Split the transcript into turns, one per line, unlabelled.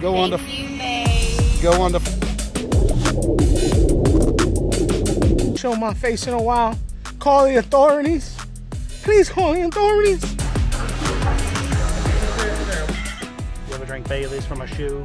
Go
Thank
on the.
you.
Go on the. Show my face in a while. Call the authorities. Please call the authorities.
You ever drink Bailey's from a shoe?